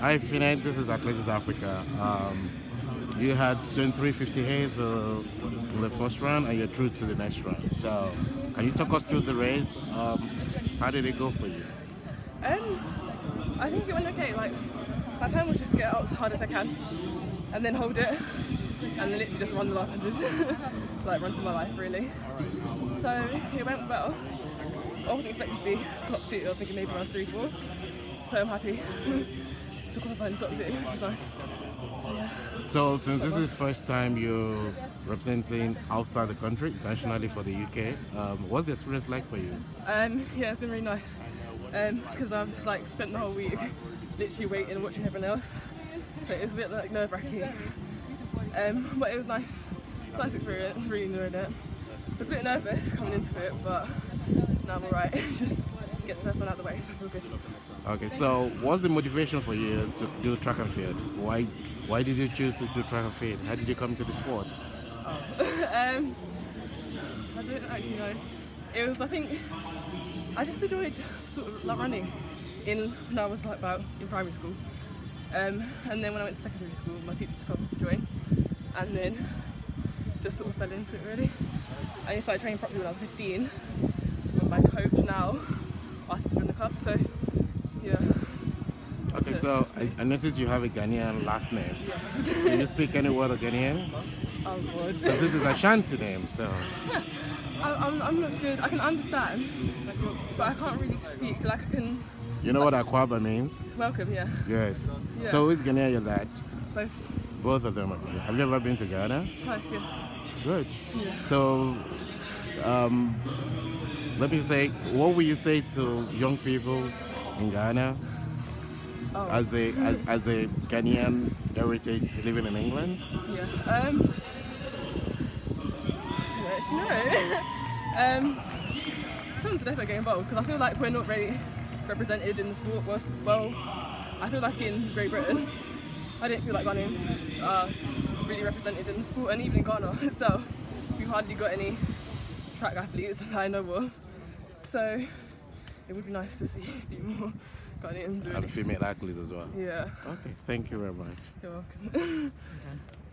Hi, Finette. This is Athletics Africa. Um, you had 23.58 uh, in the first round, and you're through to the next round. So, can you talk us through the race? Um, how did it go for you? Um, I think it went okay. Like, my plan was just to get out as hard as I can, and then hold it, and then literally just run the last hundred, like run for my life really. So it went well. I wasn't expecting to be top two. I was thinking maybe around three, four. So I'm happy to qualify in the top two, which is nice. So yeah. So, since this is the first time you're representing outside the country, internationally for the UK, um, what's the experience like for you? Um, yeah, it's been really nice because I've like spent the whole week literally waiting and watching everyone else. So it was a bit like nerve wracking. Um, but it was nice, nice experience. Really enjoyed it. I was a bit nervous coming into it, but now I'm alright. Just the first one out of the way, so I feel good. Okay, so what's the motivation for you to do track and field? Why, why did you choose to do track and field? How did you come to the sport? um, I don't actually know. It was, I think, I just enjoyed sort of like running in when I was like about in primary school. Um, and then when I went to secondary school, my teacher just told me to join, and then just sort of fell into it really. I started training properly when I was 15. And my coach now asked me to join the club, so yeah. Okay, so I, I noticed you have a Ghanaian last name. Yes. Can you speak any word of Ghanaian? oh god. So this is a Shanti name, so. I, I'm, I'm not good. I can understand, but I can't really speak. Like I can. You know what Akwaba means? Welcome, yeah. Good. Yeah. So who's Ghanaian your dad? Both Both of them. Have you ever been to Ghana? twice, yeah. Good. Yeah. So, um, let me say, what would you say to young people in Ghana Oh. as a as, as a Ghanaian heritage living in England? Yeah. Um. I don't know. um. Someone to definitely get involved because I feel like we're not really represented in the sport. Well, well, I feel like in Great Britain, I didn't feel like running really represented in the sport, and even in Ghana itself, we've hardly got any track athletes that I know of. So it would be nice to see a few more Ghanaians. Really. And female athletes as well. Yeah. Okay, thank you very much. You're welcome.